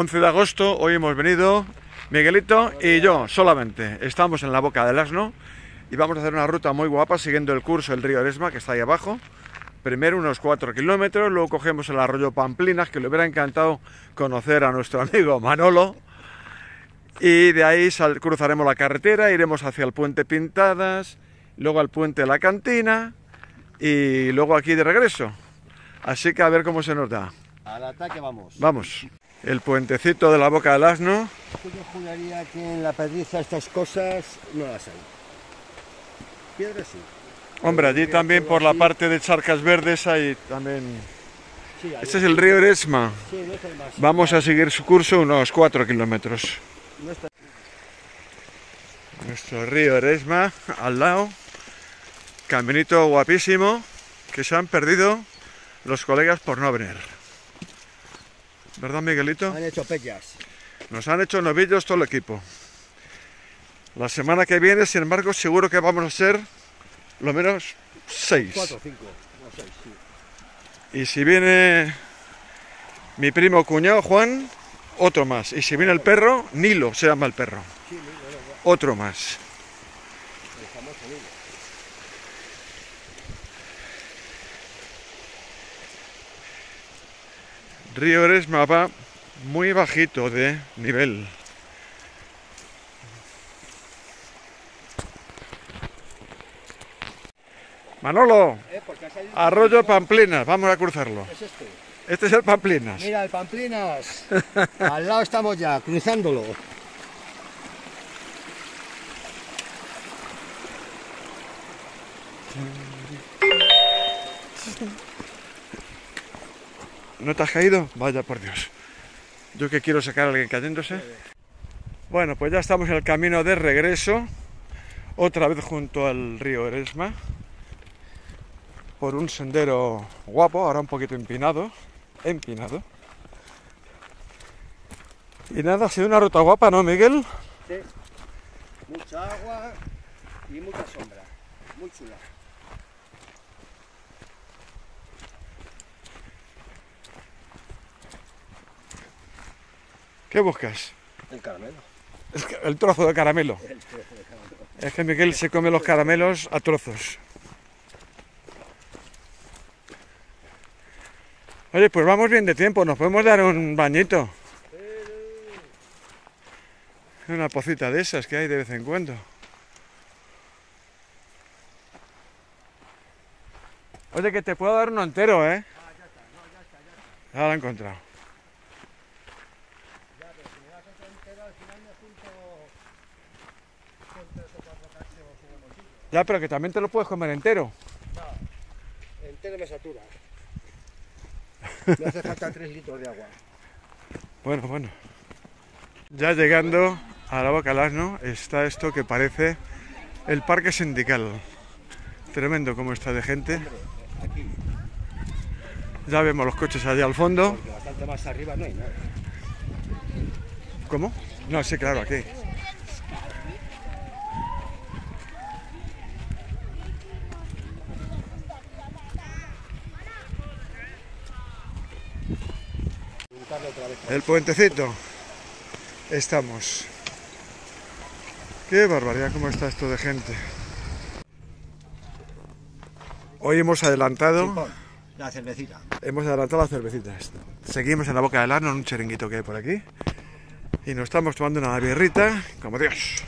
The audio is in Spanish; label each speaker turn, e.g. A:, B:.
A: 11 de agosto, hoy hemos venido Miguelito y yo solamente. Estamos en la boca del asno y vamos a hacer una ruta muy guapa siguiendo el curso del río Eresma que está ahí abajo. Primero unos 4 kilómetros, luego cogemos el arroyo Pamplinas, que le hubiera encantado conocer a nuestro amigo Manolo. Y de ahí sal- cruzaremos la carretera, iremos hacia el puente Pintadas, luego al puente la cantina y luego aquí de regreso. Así que a ver cómo se nos da.
B: Al ataque vamos.
A: Vamos. El puentecito de la boca del asno.
B: Yo juraría que en la pedriza estas cosas no las hay. Piedras sí.
A: Hombre, allí también por la parte de Charcas Verdes hay también...
B: Sí, hay-
A: Este es el río Eresma.
B: sí, no es el más.
A: Vamos a seguir su curso unos 4 kilómetros.
B: No está-
A: Nuestro río Eresma al lado. Caminito guapísimo que se han perdido los colegas por no venir. ¿Verdad, Miguelito?
B: Han hecho pellas.
A: Nos han hecho novillos todo el equipo. La semana que viene, sin embargo, seguro que vamos a ser lo menos seis.
B: Cuatro cinco. No seis, sí.
A: Y si viene mi primo cuñado Juan, otro más. Y si viene el perro, Nilo se llama el perro.
B: Sí, Nilo, no,
A: Otro más.
B: no, el famoso Nilo.
A: Río Eresma va muy bajito de nivel. Manolo,
B: Eh,
A: arroyo Pamplinas, vamos a cruzarlo.
B: Es este.
A: Este es el Pamplinas.
B: Mira, el Pamplinas. Al lado estamos ya, cruzándolo.
A: ¿No te has caído? Vaya por Dios. Yo que quiero sacar a alguien cayéndose. Bueno, pues ya estamos en el camino de regreso. Otra vez junto al río Eresma. Por un sendero guapo, ahora un poquito empinado. Empinado. Y nada, ha sido una ruta guapa, ¿no, Miguel?
B: Sí. Mucha agua y mucha sombra. Muy chula.
A: ¿Qué buscas?
B: El caramelo.
A: El, ca- el trozo de caramelo. Es que Miguel se come los caramelos a trozos. Oye, pues vamos bien de tiempo, nos podemos dar un bañito. Una pocita de esas que hay de vez en cuando. Oye, que te puedo dar uno entero, ¿eh? Ya lo he encontrado. Ya, pero que también te lo puedes comer entero.
B: Entero me satura. Me hace falta 3 litros de agua.
A: Bueno, bueno. Ya llegando a la boca del asno está esto que parece el parque sindical. Tremendo como está de gente. Ya vemos los coches allá al fondo.
B: porque bastante más arriba no hay nada.
A: ¿Cómo? No, sí, claro, aquí.
B: Preguntarle otra vez.
A: El puentecito. Estamos. Qué barbaridad cómo está esto de gente. Hoy hemos adelantado,
B: La cervecita.
A: hemos adelantado las cervecitas. Seguimos en la boca del asno, en un chiringuito que hay por aquí. Y nos estamos tomando una birrita, como Dios.